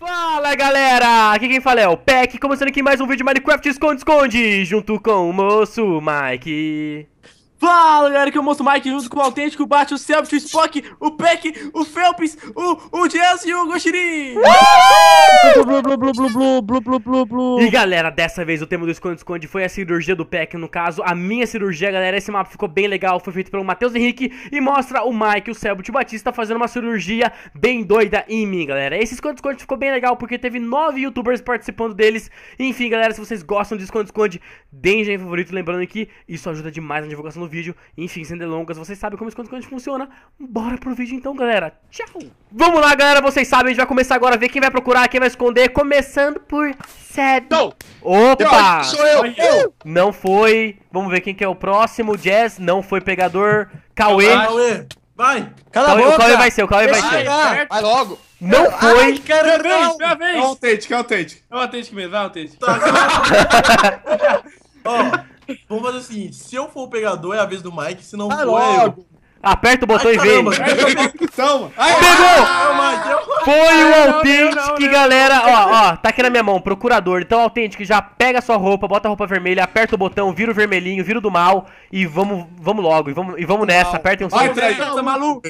Fala galera, aqui quem fala é o Peck, começando aqui mais um vídeo de Minecraft Esconde-Esconde, junto com o moço Mike. Fala galera, que é o Monstro Mike junto com o Autêntico, o Bate, o Selbit, o Spock, o Peck, o Phelps, o, o Jess e o Goshirin! E galera, dessa vez o tema do Esconde-Esconde foi a cirurgia do Peck, no caso, a minha cirurgia, galera, esse mapa ficou bem legal, foi feito pelo Matheus Henrique e mostra o Mike, o Selbit e o Batista fazendo uma cirurgia bem doida em mim, galera. Esse Esconde-Esconde ficou bem legal porque teve nove youtubers participando deles. Enfim, galera, se vocês gostam de Esconde-Esconde, deem já em favorito, lembrando que isso ajuda demais na divulgação do vídeo. Enfim, sem delongas, vocês sabem como Esconde-Esconde funciona. Bora pro vídeo então, galera. Tchau! Vamos lá, galera, vocês sabem, a gente vai começar agora a ver quem vai procurar, quem vai esconder, começando por Seb. Não. Opa! Sou eu! eu. Não foi. Vamos ver quem que é o próximo. Jazz não foi pegador. Cauê. Cauê, vai! Cala a Cauê- boca! o Cauê vai ser, o Cauê vai ser. eu. Vai logo! Não foi. Ai, caramba! Minha vez, minha É o vez! autêntico, é o autêntico. É o Autêntico mesmo, vai Autêntico. Ó, vamos fazer o seguinte, se eu for o pegador é a vez do Mike, se não Vai for é eu. logo! Aperta o botão Ai, e vem. caramba. Ai, Pegou! Mike, é Foi o não, não, Authentic, não, galera. Ó, ó, tá aqui na minha mão, procurador. Então, Authentic, já pega a sua roupa, bota a roupa vermelha, aperta o botão, vira o vermelhinho, vira o do mal e vamos, vamos logo. E vamos, e vamos nessa, apertem o Vai, cinto. três. Tá maluco?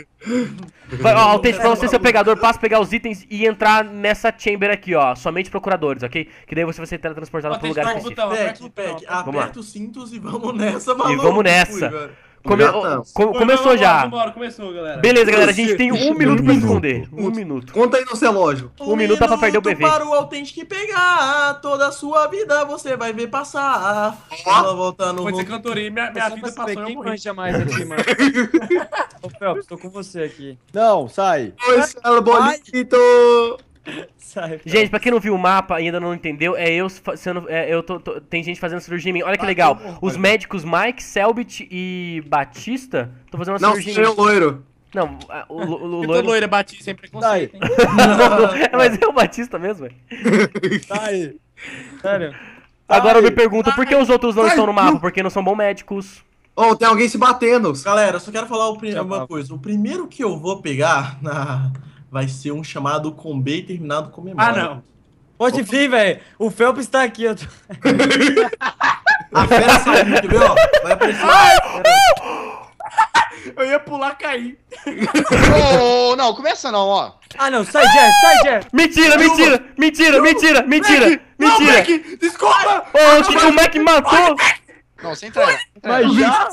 Vai, ó, Authentic, pra você ser o pegador, passa a pegar os itens e entrar nessa chamber aqui, ó. Somente procuradores, ok? Que daí você vai ser teletransportado pro Autêntico, lugar específico. aperta o cintos e vamos nessa, maluco. vamos nessa. Come- Já ó, co- Foi, começou vamos já. embora, Vambora, começou, galera. Beleza, galera, a gente tem um minuto pra minuto. esconder. Um minuto. Conta aí no relógio. Um minuto dá pra perder o bebê. para o Autêntico pegar, toda a sua vida você vai ver passar. Ela volta no Pode ser cantoria, minha, minha vida passou quem manja mais aqui, mano. Ô, Phelps, tô com você aqui. Não, sai. Oi, Celo Bolito. Sai, Phelps. Gente, pra quem não viu o mapa e ainda não entendeu, é eu sendo. é, eu tô, tô- tem gente fazendo cirurgia em mim. Olha que legal. Os médicos Mike, Selbit e Batista estão fazendo uma Não, cirurgia sou em eu, mim. loiro. Não, o, o, o Eu tô loiro. loira, bati sem preconceito? É, Mas é o Batista mesmo, velho. Sai. Sério? Agora eu me pergunto, por que os outros não estão no mapa? não. Porque não são bons médicos. Oh, tem alguém se batendo. Galera, eu só quero falar uma coisa. O primeiro que eu vou pegar na... vai ser um chamado com B e terminado com Ah, memória. não. Pode vir, velho. O Phelps tá aqui. Eu tô... A fera saiu, ó? Vai aparecer. Eu ia pular, cair. Ô, não, começa não, ó. Ah, não. Sai, Jess. Sai, Jess. Mentira, mentira, mentira, mentira, mentira, Não, mentira. Beck, desculpa! Ô, o que que o Mac matou? Não, sem entrega. Mas já?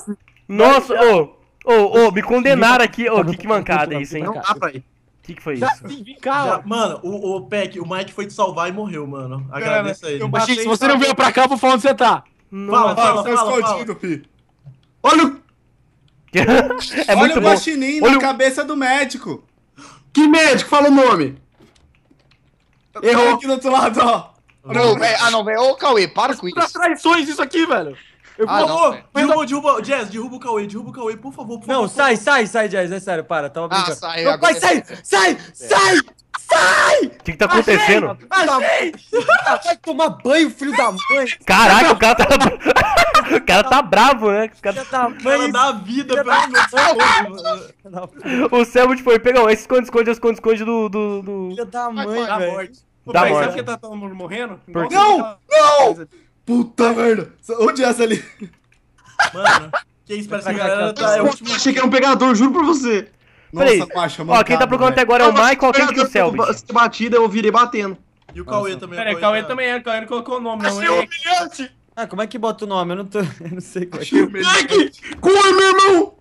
Nossa, ô, ô, ô, me condenaram aqui. Ô, que que mancada é isso, hein? Não dá pra ir. Que que foi isso? Já- mano, o, o Peck, o Mike foi te salvar e morreu, mano. Agradeça a ele. eu Fala, Gente, se você não veio pra cá, eu vou falar onde você tá. fala, Fala, fala, tá fala. escondido, fi. Olha o... É Olha muito o guaxinim Olha na cabeça do médico. Que médico? Fala o nome. Errou. Aqui do outro lado, ó. Não, véi, ah, não, velho. Ô, Cauê, para com Pra isso. traições isso aqui, velho. Eu Ah, não, Ô, velho. derruba, derruba, Jazz, derruba o Cauê, derruba o Cauê, por favor, por Não, favor. sai, sai, sai, Jess. É sério, para. Tava Ah, brincando. sai, Meu pai, agora- sai, sai, sai, sai. O que que tá acontecendo? Achei. Ah, Vai tomar banho, filho da mãe. Caraca, o cara tá. o cara tá bravo, né? O, cara- da O cara mãe. dá a vida socorro, mano. o Selbit foi pegar esse esconde-esconde, esconde-esconde do. do, do... Filho da Vai, mãe, vai, velho. morte. Ô, Dá Peck, morte. sabe por que tá todo mundo morrendo? Por? Não, não. Puta merda. Onde é essa ali? Mano, que isso, parece que a galera tá... É o Eu último... achei que era um pegador, juro pra você. Peraí. Nossa, Pacha, Ó, quem tá procurando até agora é o Michael, quem que é o Selbit? Se batida, eu virei batendo. E o Cauê também. Pera aí, Cauê também é, Cauê não colocou o nome, não. Achei É, humilhante. Ah, como é que bota o nome? Eu não tô. Eu não sei como é que. Moleque! Corre, meu irmão!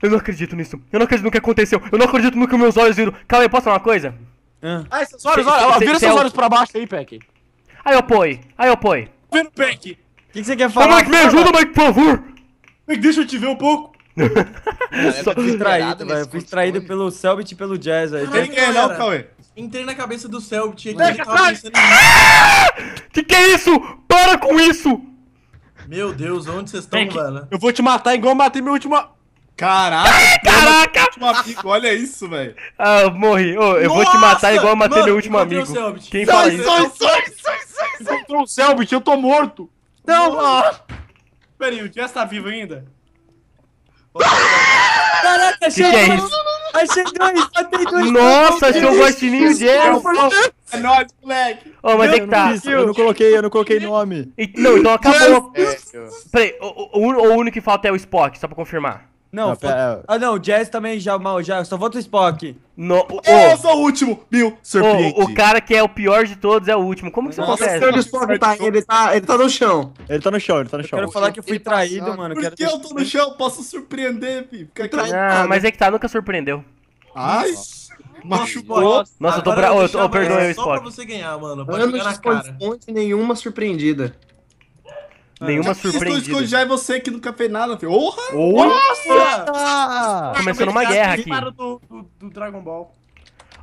Eu não acredito nisso. Eu não acredito no que aconteceu. Eu não acredito no que meus olhos viram. Calma aí, posso falar uma coisa? Ah. Ai, seus olhos, Cê- olha, vira seus é o- olhos pra baixo aí, Peck. Aí eu apoio. Aí eu apoio. Vendo o Peck. O que, que você quer Ô, falar? Mike, me ajuda, Mike, por favor. Peck, deixa eu te ver um pouco. Eu fui traído, velho. Eu fui traído pelo Selbit e pelo Jazz, velho. Ai, Quem é, não, Cauê? Entrei na cabeça do Selbit aqui, tava pensando em... Que que é isso? Para com isso! Meu Deus, onde vocês estão, velho? eu vou te matar igual eu matei meu último... Caraca, Caraca! último amigo, olha isso, velho. Ah, morri. Ô, eu vou te matar igual eu matei Mano, meu último amigo. Quem Sai, fala sai, isso? sai, sai, sai, sai. Encontrou o Selbit, eu tô morto. Não! Pera aí, o Jess tá vivo ainda? Caraca, Que que é isso? Achei dois, matei dois. Nossa, achou o Guaxinim e o Jazz. É nóis, moleque. Ô, mas é que tá. Isso, eu não coloquei, eu não coloquei nome. E- Não, então acabou. Peraí, o, o, o único que falta é o Spock, só pra confirmar. Não, Não, pera- falta- Ah, não, o Jazz também já, mal, já, só falta o Spock. No, o, Eu o- sou o último, Bill. o, Surpreende. o cara que é o pior de todos é o último. Como que isso Nossa, acontece? o Spock tá? Ele tá, ele tá no chão. Ele tá no chão, ele tá no Eu chão. quero falar que eu fui Ele traído, passando. mano. Por que eu tô no chão? Posso surpreender, filho. Fica aqui. Ah, mas é que tá, nunca surpreendeu. Ai, machucou. Nossa, Nossa, eu tô ô, deixar eu tô- mais perdoe, Só pra Spock. você ganhar, mano. Pode Anos de na cara. nenhuma surpreendida. Nenhuma Esconde, surpreendida. já é você que nunca fez nada, filho. Porra! Ah! Começando uma guerra aqui. Do, do, do Dragon Ball.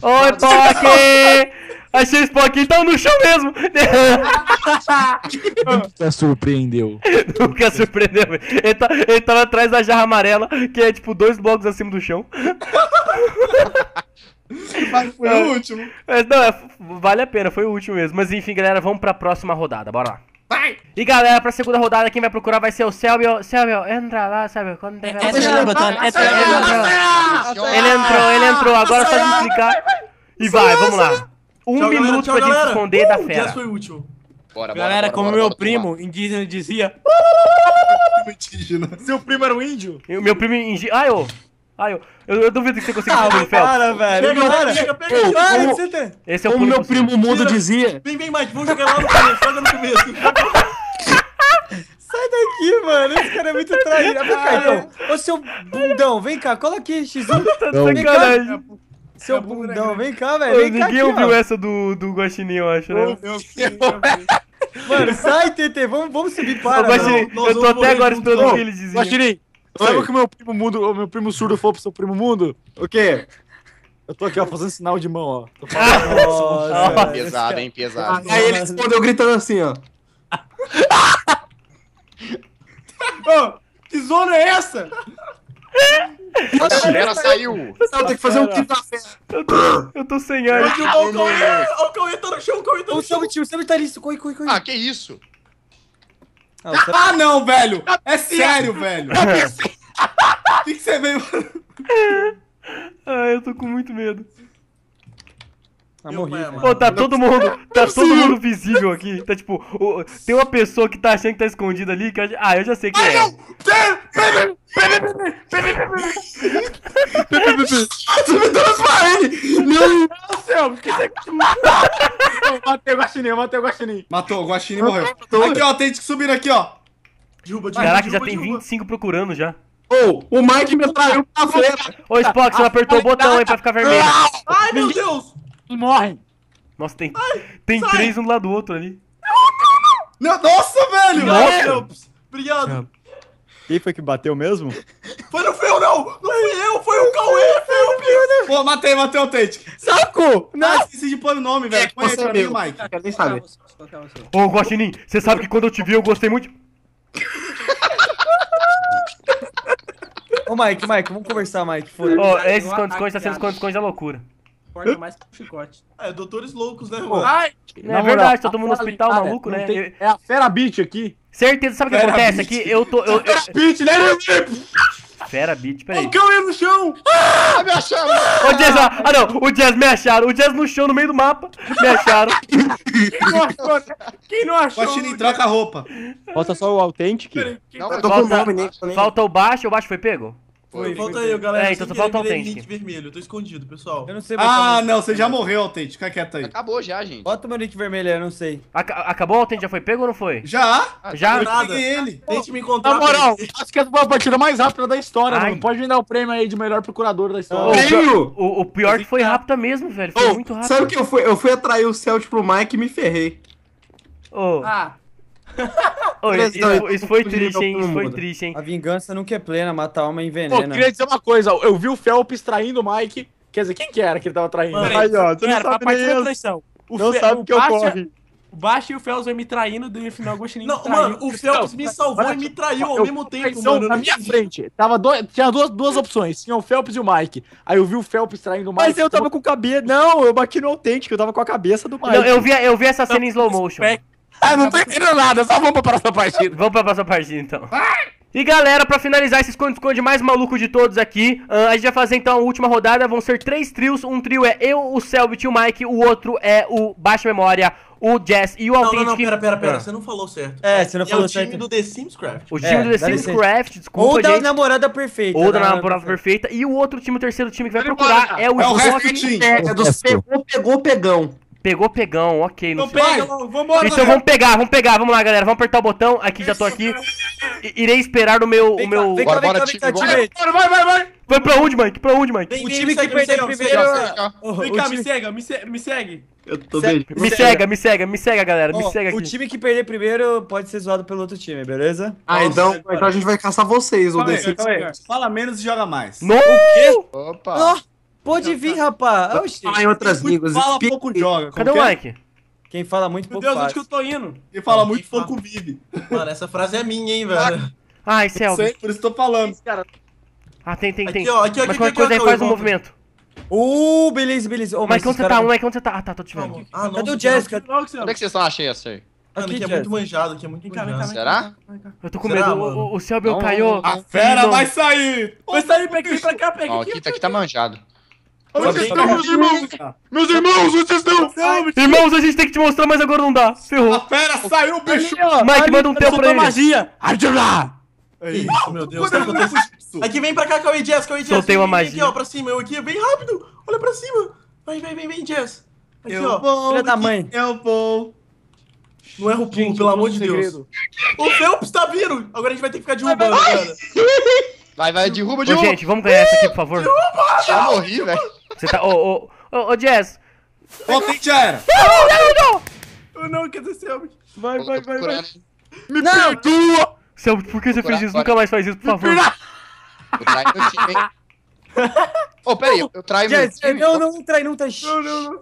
Oi, Spock! Achei o Spock, tá no chão mesmo. Você surpreendeu. Nunca surpreendeu. Ele, tá, ele tava atrás da jarra amarela, que é tipo dois blocos acima do chão. Mas foi o último. Mas não, é- vale a pena, foi o último mesmo. Mas enfim, galera, vamos pra próxima rodada, bora lá. Vai! E galera, pra segunda rodada, quem vai procurar vai ser o Selbio. Selbio, entra lá, Selbio. Quando tiver Entra no botão, entra Ele entrou, ele entrou, ele entrou. Agora só desligar. E vai, vamos lá. Um Tchau, minuto tchau, pra gente esconder da Uh, fera. Foi o último. Bora, bora, Galera, bora, como meu primo indígena dizia. Indígena. Seu primo era um índio? Meu primo. Ingi... Ai, ô. Ai, ô. Eu, eu duvido que você consiga Ah, o Fel. para, velho. Pega, Para. pega, pega, pega. Para, Como- você tá... Esse é o Como pulo meu primo mudo Tira. dizia. Vem, vem, Mike, vamos jogar lá no começo. Joga no começo. Sai daqui, mano. Esse cara é muito traído. Vem cá, então. Ô, seu bundão, vem cá. Cola aqui, X1. Tá de Não. sacanagem. Seu bundão, vem cá, velho. Vem cá Ninguém aqui, ouviu ó. essa do, do Guaxinim, eu acho, né? Mano, sai, TT. Vamos, vamos subir para. Ô, Guaxinim, eu tô até agora esperando o que ele dizia. Guaxinim, sabe o que o meu primo mundo, o meu primo surdo falou pro seu primo mundo? O quê? Eu tô aqui, ó, fazendo sinal de mão, ó. Tô Nossa, velho. Pesado, hein, pesado. Aí ele respondeu gritando assim, ó. Ô, que zona é essa? A galera saiu. Não, tem que fazer um fera. Eu tô, eu tô sem ar. Ó, o Cauê, o Cauê tá no chão, o Cauê tá no chão. seu tio, você tá ali. Corre, corre, corre. Ah, que isso? Ah, Sam- Ah, não, velho! É sério, velho! O que, que você veio? Ai, eu tô com muito medo. Ah, Meu morri. pai, velho. mano. Ô, tá todo mundo, tá todo mundo visível aqui. Tá tipo, o- tem uma pessoa que tá achando que tá escondida ali, que eu, ah, eu já sei quem é. Matei o Guaxinim, matei o Guaxinim. Matou, o Guaxinim morreu. Aqui, ó, tem que subir aqui, ó. Derruba, derruba, Caraca, já tem derruba. 25 procurando já. Ô, o Mike me traiu pra fera. Ô, Spock, você apertou o botão aí pra ficar vermelho. Ai, meu Deus! Morre. Nossa, tem, tem três um do lado do outro ali. Não, nossa, velho! Obrigado, Phelps. Obrigado. Quem foi que bateu mesmo? Foi no Fel, não! Não fui eu, foi o Cauê, Phelps! Pô, matei, matei o Tate. Saco! Ah, esqueci de pôr o nome, velho. Põe aí é pra mim, meu. Mike. Quero nem saber. Ô, Guaxinim, você sabe que quando eu te vi eu gostei muito. Ô, Mike, Mike, vamos conversar, Mike. Ô, Eu esses ataque, esconde-esconde tá sendo cara. esconde-esconde da loucura. Corta mais que um chicote. É, doutores loucos, né, mano? Ai, Não Na é moral, verdade, todo a mundo no fera hospital, maluco, né? não tem- Eu- É a Fera Beat aqui. certeza, sabe o que Fera acontece Beat. aqui? Eu tô. Eu, eu- Beat, né? Fera beat, peraí. O Cauê no chão! Ah, me acharam. Ô, Jazz, ah, ah, não, o Jazz me acharam. O Jazz no chão, no meio do mapa. Me acharam. quem não achou? Guaxinim, troca a roupa. Falta só o Authentic. Não, Eu tô com Falta, nome, nem- falta o baixo, o baixo foi pego? Foi. Falta aí, galera. É, então só falta o link vermelho. Eu tô escondido, pessoal. Eu não sei Ah, botar- não, você já morreu, Tate. Fica quieto aí. Acabou já, gente. Bota o meu link vermelho aí, eu não sei. Aca- acabou o Authentic? Já foi pego ou não foi? Já? Já? Eu peguei ele. Tente me encontrar. Na moral, acho que essa foi a partida mais rápida da história, Ai. mano. Pode me dar o prêmio aí de melhor procurador da história. o, pior, Prêmio? o, o pior que foi rápida mesmo, velho. Foi Ô, muito rápido. sabe o que eu fui? Eu fui atrair o Celt pro Mike e me ferrei. Ô, Ah, ô, isso, isso- foi triste, hein? Isso foi triste, hein? A vingança nunca é plena, mata a alma e Pô, envenena. queria dizer uma coisa. Eu vi o Phelps traindo o Mike. Quer dizer, quem que era que ele tava traindo? Mano, Aí, ó, tu não sabe nem. O Não Fe- sabe o que Baixa- ocorre. O Baixo e o Felps vai me traindo, no final o Não, me mano, o Phelps me salvou e me traiu ao Eu- mesmo tempo, mano. eu Na minha frente. Tava dois, tinha duas, duas opções. Tinha o Phelps e o Mike. Aí eu vi o Phelps traindo o Mike. Mas eu tava com cabeça. Não, eu bati no Authentic, eu tava com a cabeça do Mike. Não, eu, vi, eu vi essa cena em slow motion. Ah, não tô entendendo nada. Só vamos pra próxima partida. Vamos pra próxima partida, então. E galera, pra finalizar esse esconde-esconde mais maluco de todos aqui, ah, a gente vai fazer então a última rodada. Vão ser três trios. Um trio é eu, o Selbit e o Mike. O outro é o Baixa Memória, o Jazz e o Não, Authentic. não, não, pera, pera, pera. Ah. Você não falou certo. É, você não é falou o time certo. do The Sims Craft. O time É, do The Sims licença. Craft, desculpa, Ou da gente. namorada perfeita. Ou da namorada namorada perfeita. E o outro time, o terceiro time que vai procurar é o É o Rock. Rap Team. É, é dos pegou, pegou, pegão. Pegou pegão, ok. Não sei. pega, vambora, Então vamos pegar, vamos pegar, vamos lá, galera. Vamos apertar o botão. Aqui já tô aqui. I- Irei esperar o meu. Vem o meu... cá, Bora, vem bora, cá, vem cá, time. Bora, vai, vai, vai. Vai pra onde, Mike? Pra onde, Mike? Vem, O time me que segue, perdeu segue, me primeiro. segue, me segue. o- Vem o cá, time- me segue, me segue, me segue. Eu tô bem. Me cega, me cega, me cega, galera. Me Ó, cega o aqui. time que perder primeiro pode ser zoado pelo outro time, beleza? Ah, então, então a gente vai caçar vocês, o. Fala menos e joga mais. No! Opa. Pode vir, rapaz. Oxi. Falar em outras línguas. Fala pouco joga. Cadê o é? Mike? Quem fala muito Meu pouco Deus, onde que eu tô indo? Quem fala Quem muito fala? pouco vive. Mano, essa frase é minha, hein, velho. Ai, Selby. Sei, por isso tô falando. Ah, tem, tem, tem. Aqui, ó, aqui, aqui, Mas aqui, qualquer aqui, coisa aí faz um movimento. Uh, beleza, beleza. Ô, mas Mike, onde você tá? caras- Mike, onde você tá? Ah, tá, tô te vendo. Calma. Ah, não. Cadê o você Onde é que vocês estão achando isso aí? Mano, Aqui, aqui é muito manjado, aqui é muito manjado. vem cá. Será? vem cá. Eu tô com medo. O, o Selby caiu. A fera vai sair. Vai sair, pega aqui pra cá, aqui. aqui, tá- aqui tá manjado. Onde estão, meus irmãos? Meus irmãos, onde vocês estão? Irmãos, a gente tem que te mostrar, mas agora não dá. Ferrou. A fera saiu, bicho. Mike, manda um tempo pra ele. magia. Ajuda! Isso, meu Deus, isso? Aqui, vem pra cá, Cauê Jazz, Cauê Jazz. Soltei uma magia. Aqui, ó, pra cima, eu aqui, bem rápido. Olha pra cima. Vai, vem, vem, vem, Jazz. Aqui, Eu ó. vou. Filha da mãe. Eu vou. Não erra o pulo, pelo amor de Deus. O Phelps tá vindo. Agora a gente vai ter que ficar derrubando, cara. Vai, vai, derruba, Ô, derruba. gente, vamos ganhar essa aqui, por favor. Já morri, velho. Você tá. Ô, ô, ô, ô, Jazz. Ontem já era. Oh, não, o que aconteceu? Vai, Eu tô procurando. Não! Selby, por que você fez isso? Agora. Nunca mais faz isso, por favor. Eu traio meu time, hein? Ô, pera aí, eu- eu traio meu time. não, não, não trai, não trai. Não, não, não.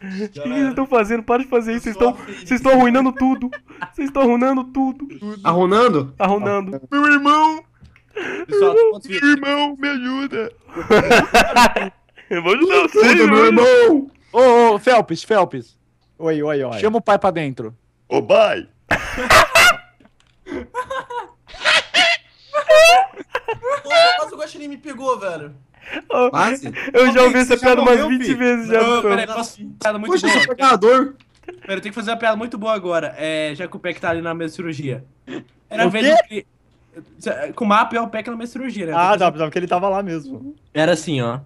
O que vocês estão fazendo? Para de fazer isso. Vocês estão. Vocês estão arruinando tudo. Vocês estão arruinando tudo. Arrunando? Arruinando. Meu irmão. Pessoal? Irmão, me ajuda. Eu vou ajudar Tudo, meu irmão. Ô, ô, Felps, Felps. Oi, oi, oi. Chama o pai pra dentro. Ô, pai. Nossa, quase o Guaxinim me pegou, velho. Quase. Eu já ouvi Você essa piada umas morreu, 20 filho? vezes já. Não, peraí, posso uma piada muito Poxa, eu sou boa? pegador. Pera, eu tenho que fazer uma piada muito boa agora. É, já que o Peck tá ali na mesa de cirurgia. Era O vez que. Com o mapa é o Peck na de cirurgia, né? Ah, tá, porque ele tava lá mesmo. Era assim, ó.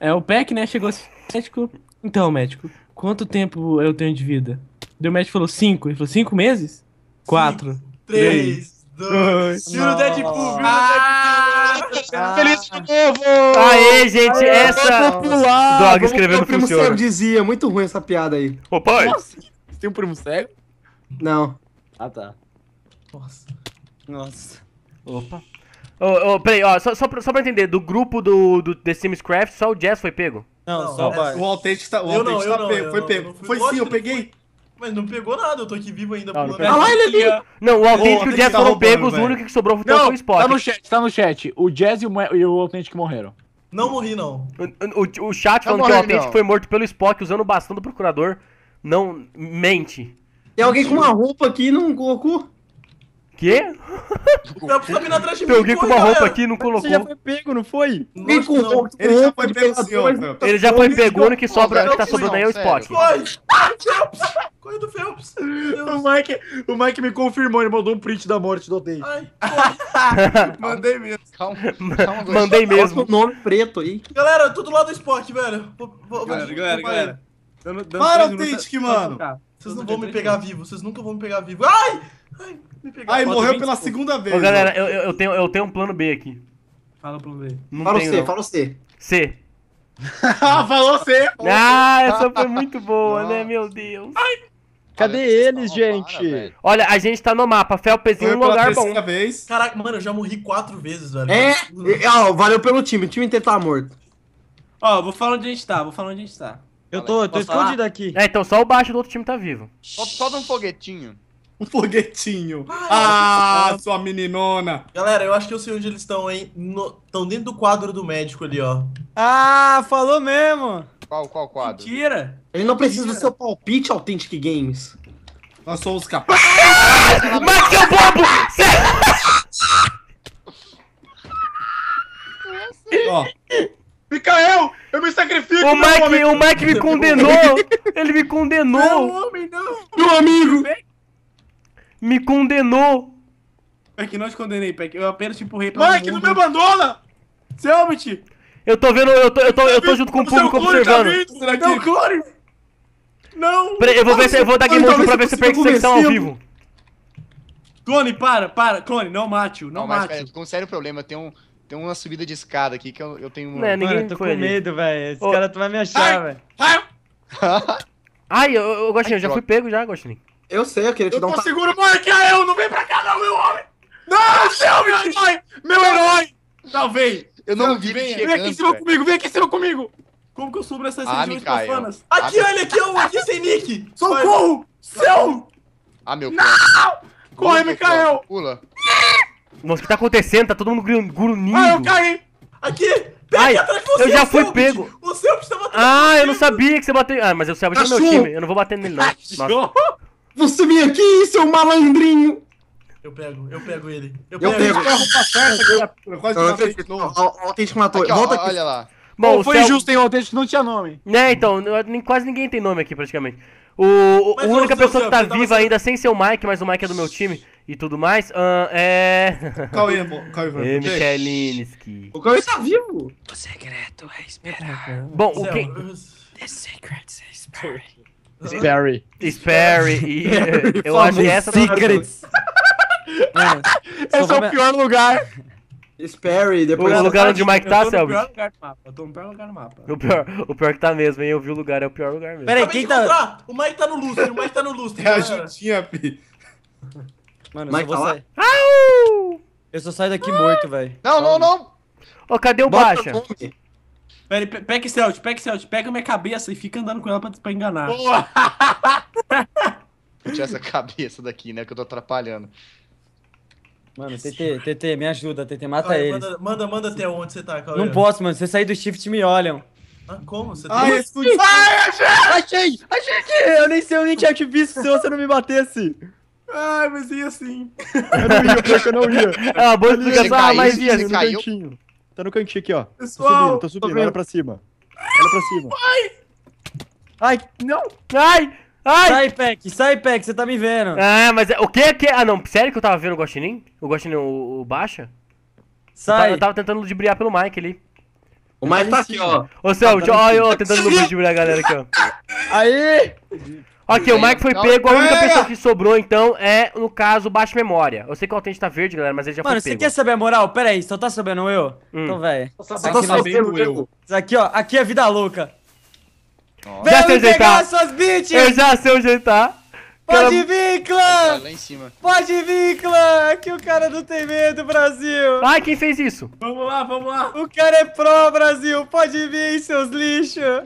É, o Peck, né, chegou assim, médico. Então, médico, quanto tempo eu tenho de vida? Daí o médico falou cinco. Ele falou, cinco meses? Quatro. Três, dois. Vira o Deadpool, vira o Deadpool. Feliz ano novo! Aê, gente, essa. Popular. Vamos escrevendo como o primo funciona. Cego dizia. Muito ruim essa piada aí. Ô, pai. Você tem um primo cego? Não. Ah, tá. Nossa. Nossa. Opa. Ô, ô, peraí, ó, só, só, pra, só pra entender, do grupo do, do The Sims Craft, só o Jazz foi pego? Não, Não, só é- vai. O Autêntico tá, o Eu não, Autêntico eu tá não, pego. Foi pego. Foi sim, eu peguei. Mas não pegou nada, eu tô aqui vivo ainda. Não, não. Ah lá, ele ali. Não, o Authentic e o Jazz tá foram pegos, o único que sobrou foi o Spock. tá no chat, tá no chat. O Jazz e o, e o Authentic morreram. Não morri, não. O, o- o chat falando Não que o não. foi morto pelo Spock usando o bastão do procurador. Não mente. Tem alguém com uma roupa aqui e não colocou? Quê? O Phelps tá vindo atrás de mim. Tem alguém com uma roupa galera. aqui e não Você já colocou. foi pego, não foi? Não. roupa Ele já roupa foi pego pegador, sim, ó. mas- Phelps. Ele já foi pegou, o que sobra, que tá sobrando aí é o. Spock. Corre! Do Phelps! O Mike, o Mike me confirmou, ele mandou um print da morte do corre. Mandei mesmo. Calma, calma. Mandei mesmo. O nome preto aí. Galera, tudo lá do Spock, velho. Vou- vou- Galera, galera, galera. Para, três minutos- Authentic, mano. Tá. Vocês não vão me pegar vivo, vocês nunca vão me pegar vivo. Ai! Ai, me pegaram. Ai, Falta morreu 20 pela segundos. segunda vez. Ô, galera, eu, eu, tenho, eu tenho um plano B aqui. Fala pra ver. Não Fala tenho, você, não. fala você. C. Ah, falou você. Ah, essa foi muito boa, né, meu Deus. Cadê Olha, vocês eles, estão roubando, gente? velho. Olha, a gente tá no mapa. Em Foi um pela lugar bom. terceira vez. Caraca, mano, eu já morri quatro vezes, velho. É, é, ó, valeu pelo time. O time inteiro tá morto. Ó, vou falar onde a gente tá, vou falar onde a gente tá. Eu tô, eu tô Posso falar? escondido aqui. É, então só o baixo do outro time tá vivo. Só, só dá um foguetinho. Um foguetinho. Ah, sua meninona. Galera, eu acho que eu sei onde eles estão, hein? Estão dentro do quadro do médico ali, ó. Ah, falou mesmo. Qual, qual quadro? Mentira! Ele não precisa do seu palpite, Authentic Games. Nós somos capazes. Mike, seu bobo! Ó, Mikael, eu me sacrifico, O Mike, homem. o Mike me condenou! Ele me condenou! homem, não. Meu amigo. Me condenou! Peck, não te condenei, Peck. Eu apenas te empurrei pra Mike, não me abandona. Selbit! Eu tô vendo, eu tô, eu tô, eu tô junto com o público observando. será que... Não, Clone! Não! Peraí, eu vou ver se eu vou dar game mode pra ver se a perseguição ao vivo. Clone, para, para. Clone, não mate-o, não, Não, mas mate pera, tô com um sério problema. Tem, um, tem uma subida de escada aqui que eu, eu tenho uma... Né, Mano, ninguém eu tô com ali. medo, velho. Esse Ô. cara tu vai me achar, velho. Ai, eu, eu Gostinho, eu já droga. fui pego já, Gostinho. Eu sei, eu queria te Então dar tá um tapa. é seguro, Mikael, não vem pra cá não, meu homem. Não, seu meu herói, meu herói. Não, vem! Eu não vi ele vem, chegando, Vem aqui em cima velho. comigo, vem aqui em cima comigo. Como que eu subo nessas Ah, regiões profanas? Ah, Aqui, olha aqui, ó, aqui sem nick! Socorro, seu. Ah, meu Não! Pula, Corre, Mikael. Pula. Nossa, o que tá acontecendo? Tá todo mundo gru- grunhindo. Ah, eu caí. Aqui! Ai, Peck, atrás de você, eu já fui Selbit! pego. O Selbit tava atrás Ah, eu não sabia que você bateu. Ah, mas o Selbit é meu Achou. time. Eu não vou bater nele, não. Você vem aqui, seu malandrinho. Eu pego, eu pego ele. Eu Eu pego. pego. Eu quase Eu acredito. O autêntico matou. Aqui, ó, Volta aqui. olha lá. Bom, o foi justo, hein? O autêntico não tinha nome. Né, então, nem, quase ninguém tem nome aqui, praticamente. O, o- a única pessoa que tá viva ainda sem ser o Mike, mas o Mike é do meu time e tudo mais, ahn, é... Cauê, pô, Cauê, vai. é Michaelinski. O Cauê tá vivo. Bom, o que... eu- Sperry. Sperry eu acho que essa... Secrets. Mano, Esse é o pior lugar. Sperry, O depois... lugar onde o Mike tá, eu tô no Selbit? pior lugar do mapa. Eu tô no pior lugar do mapa. O pior, o pior que tá mesmo, hein? Eu vi o lugar, é o pior lugar mesmo. Pera aí, Acabei quem tá... encontrar. O Mike tá no lustre, o Mike tá no lustre. É a juntinha, pi. Mano, eu só Mike vou lá? sair. Au! Eu só saio daqui morto, velho. Não, não, não. Ô, cadê o Bota Baixa? Fome. Pera aí, pe- pega Celt, pega Celt, pega minha cabeça e fica andando com ela pra, pra enganar. Tira essa cabeça daqui, né? Que eu tô atrapalhando. Mano, TT, TT, me ajuda, TT, mata Vai, eles. manda, manda, manda até onde você tá, Cauê. Não posso, mano. Se você sair do shift, me olham. Ah, como? Você Ai, tem... escude. Achei! Achei que eu nem sei onde tinha te visto se você não me batesse. Ai, mas ia assim. Eu não ia, pior que eu não ia. É uma boa explicação, ah, mas ia assim. no cantinho. Tá no cantinho aqui, ó. Tô Pessoal, subindo, tô subindo. Olha pra cima. Olha pra cima. Ai, não. Ai! Ai! Sai, Peck, sai, Peck, você tá me vendo. Ah, mas é- o que que... Ah, não, sério que eu tava vendo o Guaxinim? O Guaxinim, o, o Baixa? Eu tava, Sai. eu tava tentando ludibriar pelo Mike ali. O Mike tá aqui, ó. Ô, Celso, olha eu tentando ludibriar a galera aqui, ó. Aí! Ok, o Mike foi pego, a única pessoa que sobrou, então, é, no caso, baixa memória. Eu sei que o Autente tá verde, galera, mas ele já Mano, foi você pego. quer saber a moral? Pera aí, só tá sabendo eu? Hum. Então, velho. Só tá sabendo eu. Isso aqui, ó. Aqui é vida louca. Nossa. Já Vem sei ajeitar. suas bitches! Eu já sei ele tá. Pode vir, Tá clã! lá em cima. Pode vir, clã! Aqui o cara não tem medo, Brasil! Ai, quem fez isso? Vamos lá, vamos lá. O cara é pró, Brasil! Pode vir, seus lixos!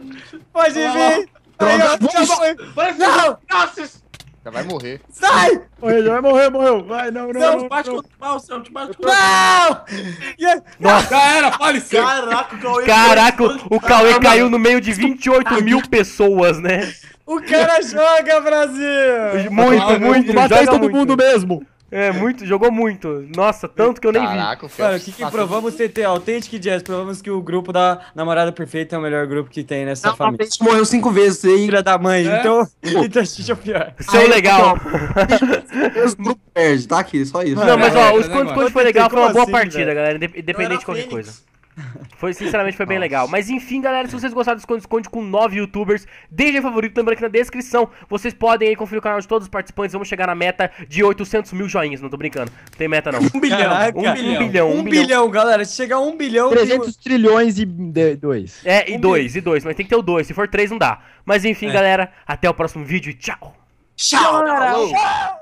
Pode vir! Aí, já foi. Não! Já vai morrer. Sai! Morreu, já vai morrer, morreu. Vai, não, não, não. bate contra o mal, Celt, bate contra o Não! Yeah. Já era, faleceu. Caraca, o Cauê... Caraca, o, Cauê caiu no meio de 28 mil pessoas, né? O cara joga, Brasil! Muito, Ah, muito, Matei joga todo muito. mundo mesmo. É, muito, jogou muito. Nossa, tanto que eu nem vi. Caraca, o Mano, Phelps o que que provamos TT? Authentic Jazz. Provamos que o grupo da namorada perfeita é o melhor grupo que tem nessa Não, a família. gente morreu cinco vezes aí. Filha da mãe, É? então. Então a gente é o pior. Seu Aí, legal. Os grupos perdem, tá aqui, só isso. Não, mas ó, é, o é, é, esconde foi é, legal, foi uma boa assim, partida, galera, inde- independente de qualquer coisa. Foi, sinceramente, foi bem legal. Mas enfim, galera, se vocês gostaram do Esconde Esconde com nove youtubers, deixem favorito, lembrando que na descrição vocês podem aí conferir o canal de todos os participantes. Vamos chegar na meta de 800 mil joinhas, não tô brincando. Não tem meta não. Um bilhão, Caraca. um Um bilhão. bilhão, Um bilhão, galera. Se chegar a um bilhão. tem- 300 trilhões e de- dois. É, e dois, e dois, mas tem que ter o dois. Se for três, não dá. Mas enfim, galera, até o próximo vídeo e tchau! Tchau! Galera,